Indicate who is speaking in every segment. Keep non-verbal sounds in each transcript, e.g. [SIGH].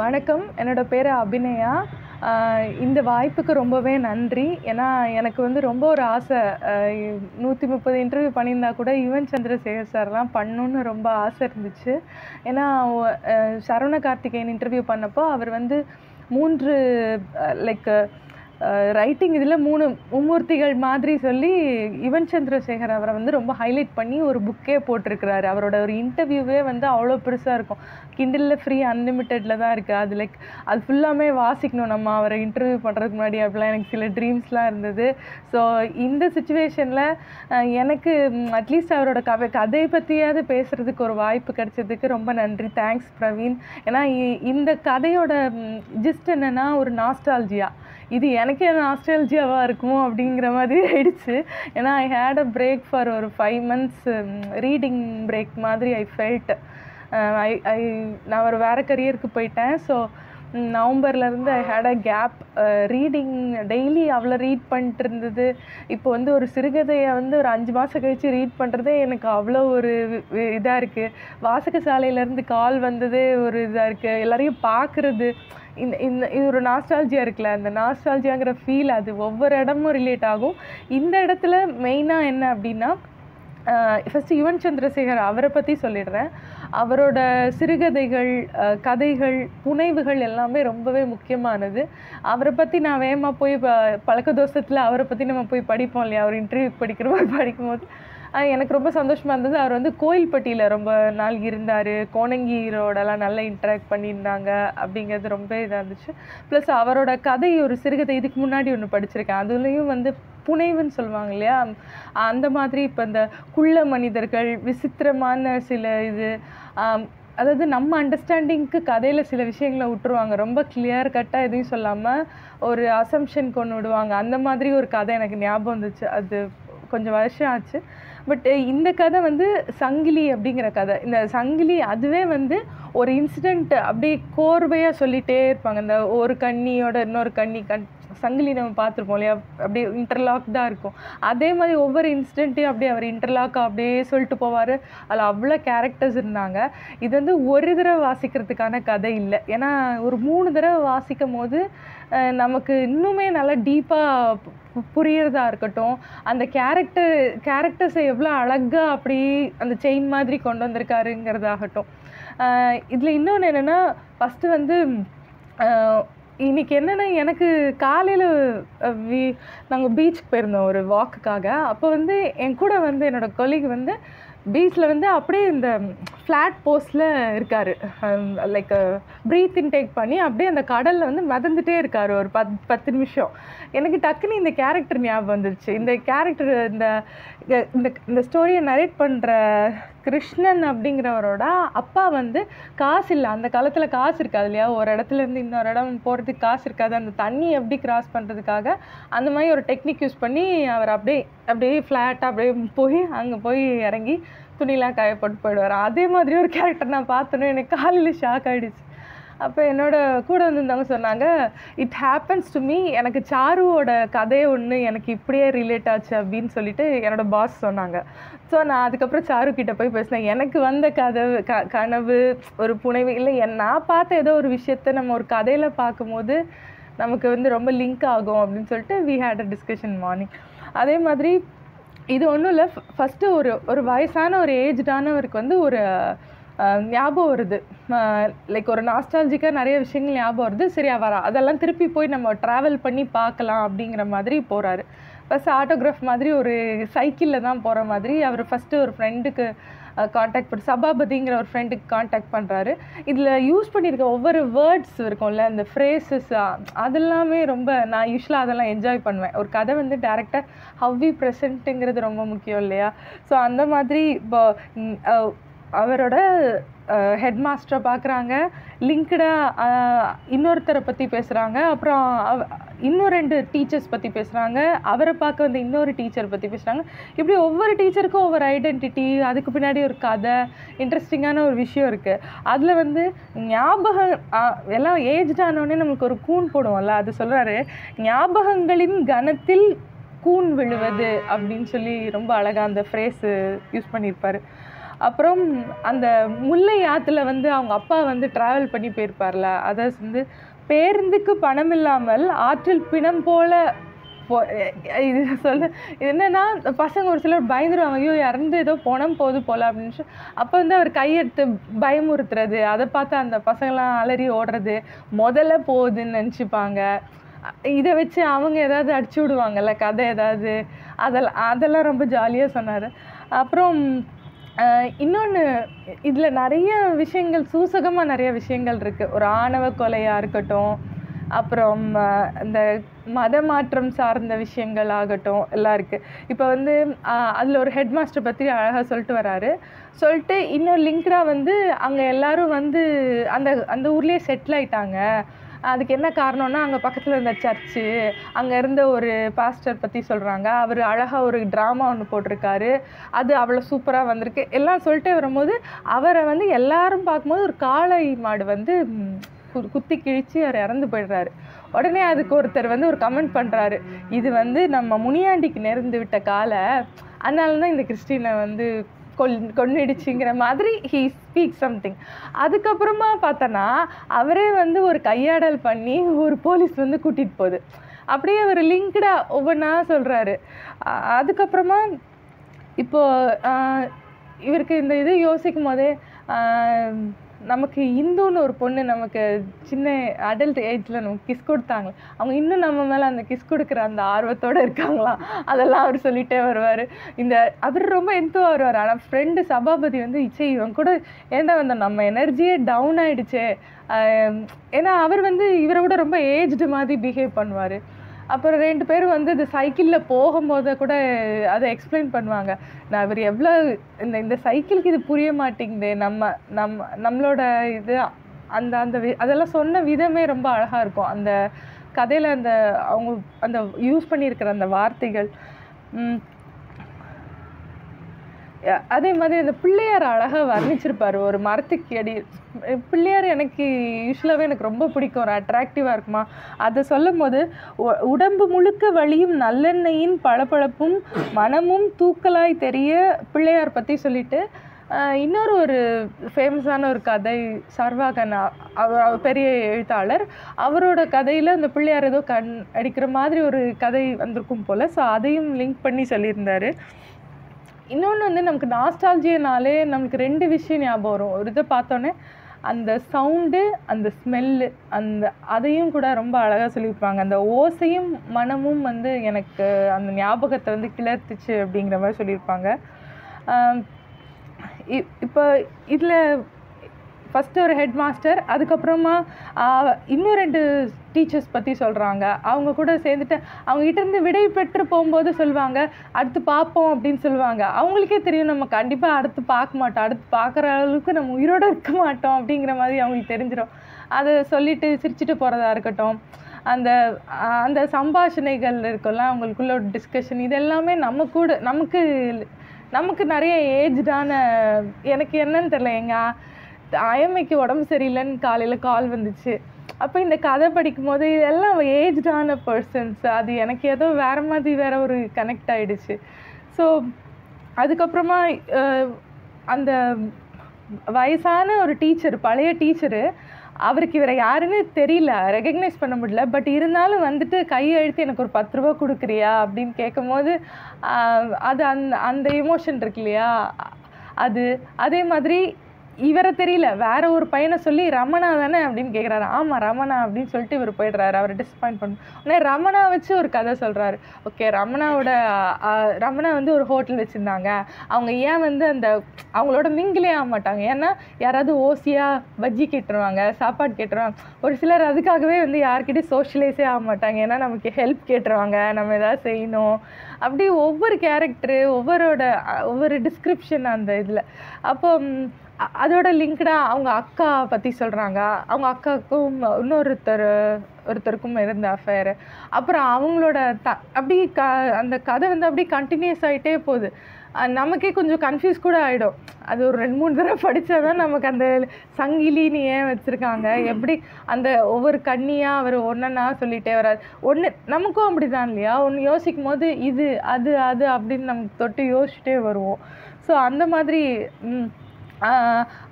Speaker 1: வணக்கம். என்னோட பேர் அபிநயா. இந்த வாய்ப்புக்கு ரொம்பவே நன்றி. ஏன்னா எனக்கு வந்து ரொம்ப ஒரு ஆசை. நூற்றி முப்பது இன்டர்வியூ பண்ணியிருந்தா கூட யுவன் சந்திரசேகர் சார்லாம் பண்ணணுன்னு ரொம்ப ஆசை இருந்துச்சு. ஏன்னா சரவண கார்த்திகேயன் இன்டர்வியூ பண்ணப்போ அவர் வந்து மூன்று லைக் ரைட்டிங் இதில் மூணு மும்மூர்த்திகள் மாதிரி சொல்லி யுவன் சந்திரசேகர் அவரை வந்து ரொம்ப ஹைலைட் பண்ணி ஒரு புக்கே போட்டிருக்கிறாரு. அவரோட ஒரு இன்டர்வியூவே வந்து அவ்வளோ பெருசாக இருக்கும். கிண்டலில் ஃப்ரீ அன்லிமிட்டெடில் தான் இருக்குது அது லைக் அது ஃபுல்லாமே வாசிக்கணும். நம்ம அவரை இன்டர்வியூ பண்ணுறதுக்கு முன்னாடி அப்படிலாம் எனக்கு சில ட்ரீம்ஸ்லாம் இருந்தது. ஸோ இந்த சுச்சுவேஷனில் எனக்கு அட்லீஸ்ட் அவரோட கதை கதையை பற்றியாவது பேசுகிறதுக்கு ஒரு வாய்ப்பு கிடைச்சதுக்கு ரொம்ப நன்றி. தேங்க்ஸ் பிரவீன். ஏன்னா இ- இந்த கதையோட ஜிஸ்ட் என்னென்னா ஒரு நாஸ்டாலஜியாக இது எனக்கே நாஸ்டாலஜியாவாக இருக்குமோ அப்படிங்கிற மாதிரி [LAUGHS] ஆயிடுச்சு. ஏன்னா I had a break for ஒரு ஃபைவ் மந்த்ஸ் ரீடிங் பிரேக் மாதிரி ஐ ஃபெல்ட் ஐ ஐ நான் ஒரு வேறு கரியருக்கு போயிட்டேன். So நவம்பர்லேருந்து I had a gap reading daily அவ்வளோ ரீட் பண்ணிட்டு இருந்தது. இப்போ வந்து ஒரு சிறுகதையை வந்து ஒரு அஞ்சு மாதம் கழித்து ரீட் பண்ணுறதே எனக்கு அவ்வளோ ஒரு இதாக இருக்குது வாசக சாலையிலேருந்து கால் வந்ததே ஒரு இதாக இருக்குது எல்லாரையும் பார்க்குறது. இந்த இந்த இது ஒரு நாஸ்டாலஜியா இருக்குல்ல அந்த நாஸ்டாலஜியாங்கிற ஃபீல் அது ஒவ்வொரு இடமும் ரிலேட் ஆகும். இந்த இடத்துல மெயினாக என்ன அப்படின்னா ஃபஸ்ட்டு யுவன் சந்திரசேகர் அவரை பற்றி சொல்லிடுறேன். அவரோட சிறுகதைகள் கதைகள் புனைவுகள் எல்லாமே ரொம்பவே முக்கியமானது. அவரை பற்றி நான் வேகமாக போய் ப- பழக்க தோஷத்தில் அவரை பற்றி நம்ம போய் படிப்போம் இல்லையா? அவர் இன்டர்வியூ படிக்கிற மாதிரி படிக்கும்போது. எனக்கு ரொம்ப சந்தோஷமாக இருந்தது. அவர் வந்து கோயில்பட்டியில் ரொம்ப நாள் இருந்தார். கோணங்கிரோடலாம் நல்லா இன்ட்ராக்ட் பண்ணியிருந்தாங்க அப்படிங்கிறது ரொம்ப இதாக இருந்துச்சு. ப்ளஸ் அவரோட கதை ஒரு சிறுகதை இதுக்கு முன்னாடி ஒன்று படிச்சிருக்கேன். அதுலேயும் வந்து புனைவுன்னு சொல்லுவாங்க இல்லையா? அந்த மாதிரி இப்போ இந்த குள்ள மனிதர்கள் விசித்திரமான சில இது அதாவது நம்ம அண்டர்ஸ்டாண்டிங்க்கு கதையில் சில விஷயங்களை விட்டுருவாங்க ரொம்ப கிளியர் கட்டாக எதையும் சொல்லாமல் ஒரு அசம்ஷன் கொண்டு விடுவாங்க. அந்த மாதிரி ஒரு கதை எனக்கு ஞாபகம் வந்துச்சு. அது கொஞ்சம் வருஷம் ஆச்சு. பட் uh, இந்த கதை வந்து சங்கிலி அப்படிங்கிற கதை. இந்த சங்கிலி அதுவே வந்து ஒரு இன்சிடெண்ட் அப்படியே கோர்வையாக சொல்லிகிட்டே இருப்பாங்க. இந்த ஒரு கண்ணியோட இன்னொரு கண்ணி கண் சங்கிலி நம்ம பார்த்துருப்போம் இல்லையா? அப்படியே இன்டர்லாக் தான் இருக்கும். அதே மாதிரி ஒவ்வொரு இன்சிடென்ட்டையும் அப்படியே அவர் இன்டர்லாக் அப்படியே சொல்லிட்டு போவார். அதில் அவ்வளோ கேரக்டர்ஸ் இருந்தாங்க. இது வந்து ஒரு தடவை வாசிக்கிறதுக்கான கதை இல்லை. ஏன்னா ஒரு மூணு தடவை வாசிக்கும் போது நமக்கு இன்னுமே நல்லா டீப்பாக புரியறதா இருக்கட்டும். அந்த கேரக்டர் கேரக்டர்ஸை எவ்வளோ அழகாக அப்படி அந்த செயின் மாதிரி கொண்டு வந்திருக்காருங்கிறதாகட்டும். இதில் இன்னொன்று என்னென்னா ஃபஸ்ட்டு வந்து இன்றைக்கி இன்னைக்கு என்னென்னா எனக்கு காலையில் வி நாங்கள் பீச்சுக்கு போயிருந்தோம் ஒரு வாக்குக்காக அப்போ வந்து என் கூட வந்து என்னோடய கொலீக் வந்து பீச்சில் வந்து அப்படியே இந்த ஃப்ளாட் போஸ்டில் இருக்கார். லைக் ப்ரீத் இன்டேக் பண்ணி அப்படியே அந்த கடலில் வந்து மிதந்துட்டே இருக்கார் ஒரு பத் பத்து நிமிஷம். எனக்கு டக்குன்னு இந்த கேரக்டர் ஞாபகம் வந்துருச்சு. இந்த கேரக்டர் இந்த இந்த இந்த ஸ்டோரியை நரேட் பண்ணுற கிருஷ்ணன் அப்படிங்கிறவரோட அப்பா வந்து காசு இல்லை அந்த காலத்தில் காசு இருக்காது இல்லையா? ஒரு இடத்துல இருந்து இன்னொரு இடம் போகிறதுக்கு காசு இருக்காது. அந்த தண்ணி எப்படி கிராஸ் பண்ணுறதுக்காக அந்த மாதிரி ஒரு டெக்னிக் யூஸ் பண்ணி அவர் அப்படியே அப்படியே ஃப்ளாட்டாக அப்படியே போய் அங்கே போய் இறங்கி துணிலாம் காயப்பட்டு போயிடுவார். அதே மாதிரி ஒரு கேரக்டர் நான் பார்த்தோன்னே எனக்கு காலையில் ஷாக் ஆகிடுச்சு அப்போ என்னோட கூட வந்திருந்தவங்க சொன்னாங்க இட் ஹேப்பன்ஸ் டு மீ எனக்கு சாருவோட கதை ஒன்று எனக்கு இப்படியே ரிலேட் ஆச்சு அப்படின்னு சொல்லிட்டு என்னோட பாஸ் சொன்னாங்க. ஸோ நான் அதுக்கப்புறம் சாரு கிட்ட போய் பேசினேன். எனக்கு வந்த கதவு க கனவு ஒரு புனைவு இல்லை என் நான் பார்த்த ஏதோ ஒரு விஷயத்த நம்ம ஒரு கதையில் பார்க்கும்போது நமக்கு வந்து ரொம்ப லிங்க் ஆகும் அப்படின்னு சொல்லிட்டு we had a discussion morning அதே மாதிரி இது ஒன்றும் இல்லை. ஃபஸ்ட்டு ஒரு ஒரு வயசான ஒரு ஏஜ்டானவருக்கு வந்து ஒரு ஞாபகம் வருது. லைக் ஒரு நாஸ்டாலஜிக்காக நிறைய விஷயங்கள் ஞாபகம் வருது. சரி அவர் அதெல்லாம் திருப்பி போய் நம்ம ட்ராவல் பண்ணி பார்க்கலாம் அப்படிங்கிற மாதிரி போகிறாரு ஃபஸ்ட் ஆட்டோகிராஃப் மாதிரி ஒரு சைக்கிளில் தான் போகிற மாதிரி அவர் ஃபஸ்ட்டு ஒரு ஃப்ரெண்டுக்கு காண்டாக்ட் பண்ணி சபாபதிங்கிற ஒரு ஃப்ரெண்டுக்கு காண்டாக்ட் பண்ணுறாரு இதில் யூஸ் பண்ணியிருக்க ஒவ்வொரு வேர்ட்ஸ் இருக்கும்ல அந்த ஃப்ரேசஸ் அதெல்லாமே ரொம்ப நான் யூஸ்வலாக அதெல்லாம் என்ஜாய் பண்ணுவேன். ஒரு கதை வந்து டேரெக்டாக ஹவ்வி ப்ரெசண்ட்டுங்கிறது ரொம்ப முக்கியம் இல்லையா? ஸோ அந்த மாதிரி இப்போ அவரோட ஹெட் மாஸ்டரை பார்க்குறாங்க லிங்க்டாக இன்னொருத்தரை பற்றி பேசுகிறாங்க அப்புறம் அவ- இன்னும் ரெண்டு டீச்சர்ஸ் பற்றி பேசுகிறாங்க அவரை பார்க்க வந்த இன்னொரு டீச்சர் பற்றி பேசுகிறாங்க இப்படி ஒவ்வொரு டீச்சருக்கும் ஒவ்வொரு ஐடென்டிட்டி அதுக்கு பின்னாடி ஒரு கதை இன்ட்ரெஸ்டிங்கான ஒரு விஷயம் இருக்குது அதில் வந்து ஞாபகம் எல்லாம் ஏஜ்ட் ஏஜ்டானோடனே நமக்கு ஒரு கூன் போடுவோம்ல அது சொல்கிறாரு ஞாபகங்களின் கணத்தில் கூன் விழுவது அப்படின்னு சொல்லி ரொம்ப அழகாக அந்த ஃப்ரேஸு யூஸ் பண்ணியிருப்பாரு. அப்புறம் அந்த முல்லை ஆற்றுல வந்து அவங்க அப்பா வந்து ட்ராவல் பண்ணி போயிருப்பார்ல அதை வந்து பேருந்துக்கு பணம் இல்லாமல் ஆற்றில் பிணம் போல போ இது சொல்ல இது என்னென்னா பசங்க ஒரு சிலர் பயந்துருவாங்க ஐயோ இறந்து ஏதோ பணம் போகுது போல அப்படின்னு அப்போ வந்து அவர் கையெடுத்து பயமுறுத்துறது அதை பார்த்து அந்த பசங்களாம் அலறி ஓடுறது முதல்ல போகுதுன்னு நினச்சிப்பாங்க. இதை வச்சு அவங்க ஏதாவது அடிச்சு விடுவாங்கல்ல கதை ஏதாவது அதெல்லாம் அதெல்லாம் ரொம்ப ஜாலியாக சொன்னார். அப்புறம் இன்னொன்று இதில் நிறைய விஷயங்கள் சூசகமாக நிறைய விஷயங்கள் இருக்குது ஒரு ஆணவ கொலையாக இருக்கட்டும் அப்புறம் இந்த மத மாற்றம் சார்ந்த விஷயங்கள் ஆகட்டும் எல்லாம் இருக்குது இப்போ வந்து அதில் ஒரு ஹெட் மாஸ்டர் பற்றி அழகாக சொல்லிட்டு வராரு. சொல்லிட்டு இன்னும் லிங்க்டாக வந்து அங்கே எல்லோரும் வந்து அந்த அந்த ஊர்லேயே செட்டில் ஆயிட்டாங்க. அதுக்கு என்ன காரணம்னா அங்கே பக்கத்தில் இருந்த சர்ச்சு அங்கே இருந்த ஒரு பாஸ்டர் பற்றி சொல்கிறாங்க அவர் அழகாக ஒரு ட்ராமா ஒன்று போட்டிருக்காரு. அது அவ்வளோ சூப்பராக வந்திருக்கு. எல்லாம் சொல்லிட்டே வரும்போது அவரை வந்து எல்லாரும் பார்க்கும்போது ஒரு காளை மாடு வந்து கு- குத்தி கிழிச்சு அவர் இறந்து போயிடுறாரு. உடனே அதுக்கு ஒருத்தர் வந்து ஒரு கமெண்ட் பண்ணுறாரு இது வந்து நம்ம முனியாண்டிக்கு நேர்ந்து விட்ட காலை அதனால தான் இந்த கிறிஸ்டினை வந்து கொல் கொன்னிடுச்சுங்கிற மாதிரி ஹீ ஸ்பீக் சம்திங் அதுக்கப்புறமா பார்த்தோன்னா அவரே வந்து ஒரு கையாடல் பண்ணி ஒரு போலீஸ் வந்து கூட்டிகிட்டு போகுது. அப்படியே அவர் லிங்க்டாக ஒவ்வொன்றா சொல்கிறாரு அதுக்கப்புறமா இப்போது இவருக்கு இந்த இது யோசிக்கும் போதே நமக்கு இந்துன்னு ஒரு பொண்ணு நமக்கு சின்ன அடல்ட் ஏஜில் நமக்கு கிஸ் கொடுத்தாங்க. அவங்க இன்னும் நம்ம மேலே அந்த கிஸ் கொடுக்குற அந்த ஆர்வத்தோடு இருக்காங்களாம் அதெல்லாம் அவர் சொல்லிட்டே வருவார். இந்த அவர் ரொம்ப எந்தோ வருவார் ஆனால் ஃப்ரெண்டு சபாபதி வந்து இச்சை இவன் கூட ஏன்டா வந்த? நம்ம எனர்ஜியே டவுன் ஆகிடுச்சே ஏன்னா அவர் வந்து இவரை விட ரொம்ப ஏஜ்டு மாதிரி பிஹேவ் பண்ணுவார். அப்புறம் ரெண்டு பேரும் வந்து இந்த சைக்கிளில் போகும்போது கூட அதை எக்ஸ்பிளைன் பண்ணுவாங்க. நான் இவர் எவ்வளோ இந்த இந்த சைக்கிளுக்கு இது புரிய மாட்டேங்குது நம்ம நம்ம நம்மளோட இது அந்த அந்த வி- அதெல்லாம் சொன்ன விதமே ரொம்ப அழகாக இருக்கும். அந்த கதையில் அந்த அவங்க அந்த யூஸ் பண்ணியிருக்கிற அந்த வார்த்தைகள். அதே மாதிரி அந்த பிள்ளையார் அழகாக வர்ணிச்சிருப்பார். ஒரு மரத்துக்கு அடி பிள்ளையார் எனக்கு யூஸ்வலாகவே எனக்கு ரொம்ப பிடிக்கும். ஒரு அட்ராக்டிவாக இருக்குமா? அதை சொல்லும் போது உடம்பு முழுக்க வழியும் நல்லெண்ணெயின் பளபளப்பும் மனமும் தூக்கலாய் தெரிய பிள்ளையார் பற்றி சொல்லிட்டு இன்னொரு ஒரு ஃபேமஸான ஒரு கதை சர்வாகன் அவர் பெரிய எழுத்தாளர் அவரோட கதையில் அந்த பிள்ளையார் ஏதோ கண் அடிக்கிற மாதிரி ஒரு கதை வந்திருக்கும் போல். ஸோ அதையும் லிங்க் பண்ணி சொல்லியிருந்தார். இன்னொன்று வந்து நமக்கு நாஸ்டாலஜினாலே நமக்கு ரெண்டு விஷயம் ஞாபகம் வரும். ஒரு இதை பார்த்தோன்னே அந்த சவுண்டு அந்த ஸ்மெல்லு அந்த அதையும் கூட ரொம்ப அழகாக சொல்லியிருப்பாங்க. அந்த ஓசையும் மனமும் வந்து எனக்கு அந்த ஞாபகத்தை வந்து கிளர்த்துச்சு அப்படிங்கிற மாதிரி சொல்லியிருப்பாங்க. இப்போ இதில் ஃபஸ்ட்டு ஒரு ஹெட் மாஸ்டர் அதுக்கப்புறமா இன்னும் ரெண்டு டீச்சர்ஸ் பற்றி சொல்கிறாங்க அவங்க கூட சேர்ந்துட்டு அவங்ககிட்ட இருந்து விடை பெற்று போகும்போது சொல்லுவாங்க அடுத்து பார்ப்போம் அப்படின்னு சொல்லுவாங்க அவங்களுக்கே தெரியும் நம்ம கண்டிப்பாக அடுத்து பார்க்க மாட்டோம். அடுத்து பார்க்குற அளவுக்கு நம்ம உயிரோடு இருக்க மாட்டோம் அப்படிங்கிற மாதிரி அவங்களுக்கு தெரிஞ்சிடும் அதை சொல்லிட்டு சிரிச்சிட்டு போகிறதா இருக்கட்டும். அந்த அந்த சம்பாஷணைகள் இருக்கும்ல அவங்களுக்குள்ள ஒரு டிஸ்கஷன் இது எல்லாமே நம்ம கூட நமக்கு நமக்கு நிறைய ஏஜ்டான எனக்கு என்னன்னு தெரியல எங்கள் அயமைக்கு உடம்பு சரியில்லைன்னு காலையில் கால் வந்துச்சு. அப்போ இந்த கதை படிக்கும் போது எல்லாம் ஏஜ்டான பர்சன்ஸ் அது எனக்கு ஏதோ வேற மாதிரி வேறு ஒரு கனெக்ட் ஆகிடுச்சு ஸோ அதுக்கப்புறமா அந்த வயசான ஒரு டீச்சர் பழைய டீச்சரு அவருக்கு இவரை யாருன்னு தெரியல ரெகக்னைஸ் பண்ண முடியல. பட் இருந்தாலும் வந்துட்டு கையெழுத்து எனக்கு ஒரு பத்து ரூபா கொடுக்குறியா அப்படின்னு கேட்கும் போது அது அந் அந்த எமோஷன் இருக்கு இல்லையா? அது அதே மாதிரி இவரை தெரியல. வேற ஒரு பையனை சொல்லி ரமணா தானே அப்படின்னு கேட்குறாரு ஆமாம் ரமணா அப்படின்னு சொல்லிட்டு இவர் போயிடுறாரு. அவரை டிசப்பாயிண்ட் பண்ணும் உடனே ரமணா வச்சு ஒரு கதை சொல்கிறாரு ஓகே ரமணாவோட ரமணா வந்து ஒரு ஹோட்டல் வச்சுருந்தாங்க. அவங்க ஏன் வந்து அந்த அவங்களோட மிங்கிலே ஆக மாட்டாங்க. ஏன்னா யாராவது ஓசியாக பஜ்ஜி கேட்டுருவாங்க சாப்பாடு கேட்டுருவாங்க. ஒரு சிலர் அதுக்காகவே வந்து யார்கிட்டையும் சோஷியலைஸே ஆக மாட்டாங்க. ஏன்னா நமக்கு ஹெல்ப் கேட்டுருவாங்க. நம்ம ஏதாவது செய்யணும். அப்படி ஒவ்வொரு கேரக்டரு ஒவ்வொருட ஒவ்வொரு டிஸ்கிரிப்ஷன் அந்த இதில். அப்போ அதோட லிங்க்டாக அவங்க அக்கா பற்றி சொல்கிறாங்க அவங்க அக்காவுக்கும் இன்னொருத்தர் ஒருத்தருக்கும் இருந்த அஃபேரு அப்புறம் அவங்களோட த அப்படி க அந்த கதை வந்து அப்படியே கண்டினியூஸ் ஆகிட்டே போகுது. நமக்கே கொஞ்சம் கன்ஃபியூஸ் கூட ஆகிடும் அது ஒரு ரெண்டு மூணு தடவை படித்தா தான் நமக்கு அந்த சங்கிலின்னு ஏன் வச்சுருக்காங்க? எப்படி அந்த ஒவ்வொரு கண்ணியாக அவர் ஒன்றா சொல்லிகிட்டே வராது ஒன்று நமக்கும் அப்படி தான் இல்லையா? ஒன்று யோசிக்கும் போது இது அது அது அப்படின்னு நமக்கு தொட்டு யோசிச்சுட்டே வருவோம். ஸோ அந்த மாதிரி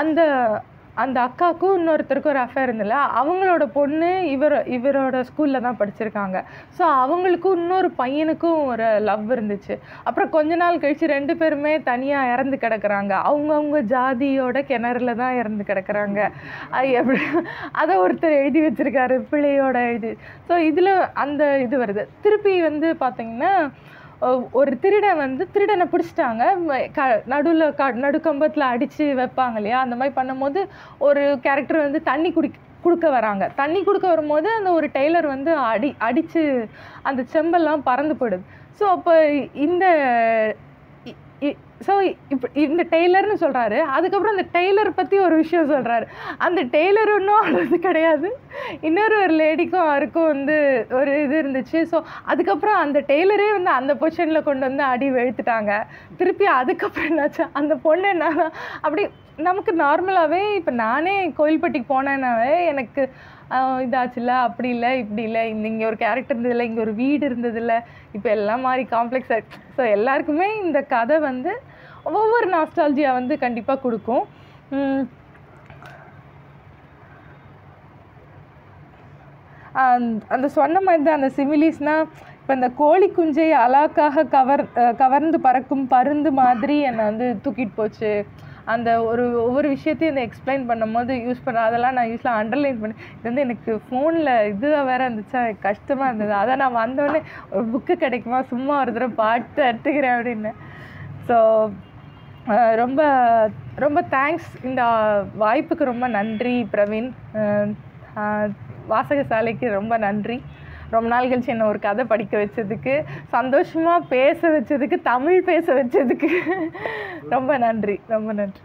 Speaker 1: அந்த அந்த அக்காவுக்கும் இன்னொருத்தருக்கும் ஒரு அஃபேர் இருந்தில்ல அவங்களோட பொண்ணு இவர் இவரோட ஸ்கூலில் தான் படிச்சிருக்காங்க. ஸோ அவங்களுக்கும் இன்னொரு பையனுக்கும் ஒரு லவ் இருந்துச்சு. அப்புறம் கொஞ்ச நாள் கழிச்சு ரெண்டு பேருமே தனியாக இறந்து கிடக்குறாங்க. அவங்கவுங்க ஜாதியோட கிணறுல தான் இறந்து கிடக்குறாங்க. எப்படி அதை ஒருத்தர் எழுதி வச்சுருக்காரு பிள்ளையோட எழுதி ஸோ இதில் அந்த இது வருது. திருப்பி வந்து பார்த்திங்கன்னா ஒரு திருடன் வந்து திருடனை பிடிச்சிட்டாங்க. ம- க நடுவில் க நடுக்கம்பத்தில் அடித்து வைப்பாங்க இல்லையா? அந்த மாதிரி பண்ணும்போது ஒரு கேரக்டர் வந்து தண்ணி குடி கொடுக்க வராங்க. தண்ணி கொடுக்க வரும்போது அந்த ஒரு டெய்லர் வந்து அடி அடித்து அந்த செம்பெல்லாம் பறந்து போயிடுது. ஸோ அப்போ இந்த ஸோ இப்போ இந்த டெய்லர்னு சொல்கிறாரு அதுக்கப்புறம் அந்த டெய்லர் பற்றி ஒரு விஷயம் சொல்கிறாரு அந்த டெய்லர் ஒன்றும் அவ்வளோது கிடையாது. இன்னொரு ஒரு லேடிக்கும் அவருக்கும் வந்து ஒரு இது இருந்துச்சு. ஸோ அதுக்கப்புறம் அந்த டெய்லரே வந்து அந்த பொசிஷனில் கொண்டு வந்து அடி வெளுத்துட்டாங்க. திருப்பி அதுக்கப்புறம் என்னாச்சு? அந்த பொண்ணு என்ன அப்படி நமக்கு நார்மலாகவே இப்போ நானே கோயில்பட்டிக்கு போனேன்னாவே எனக்கு இதாச்சுல இதாச்சுல்ல அப்படி இல்லை இப்படி இல்லை. இந்த இங்கே ஒரு கேரக்டர் இருந்ததில்லை இங்கே ஒரு வீடு இருந்ததில்லை. இப்போ எல்லாம் மாதிரி காம்ப்ளெக்ஸ் ஸோ எல்லாருக்குமே இந்த கதை வந்து ஒவ்வொரு நாஸ்டாலஜியா வந்து கண்டிப்பாக கொடுக்கும். அந்த- சொன்ன மாதிரி தான் அந்த சிமிலிஸ்னால் இப்போ இந்த கோழி குஞ்சை அலாக்காக கவர் கவர்ந்து பறக்கும் பருந்து மாதிரி என்னை வந்து தூக்கிட்டு போச்சு. அந்த ஒரு ஒவ்வொரு விஷயத்தையும் இந்த எக்ஸ்பிளைன் பண்ணும்போது யூஸ் பண்ண அதெல்லாம் நான் யூஸ்லாம் அண்டர்லைன் பண்ணேன் இது வந்து எனக்கு ஃபோனில் இதுவாக வேறு இருந்துச்சா கஷ்டமாக இருந்தது. அதை நான் வந்தோடனே ஒரு புக்கு கிடைக்குமா சும்மா ஒரு தடவை பாட்டு எடுத்துக்கிறேன் அப்படின்னு. ஸோ ரொம்ப ரொம்ப தேங்க்ஸ் இந்த வாய்ப்புக்கு ரொம்ப நன்றி பிரவீன். வாசக சாலைக்கு வாசகசாலைக்கு ரொம்ப நன்றி. ரொம்ப நாள் கழிச்சு என்ன ஒரு கதை படிக்க வச்சதுக்கு சந்தோஷமாக பேச வச்சதுக்கு தமிழ் பேச வச்சதுக்கு. ரொம்ப நன்றி ரொம்ப நன்றி.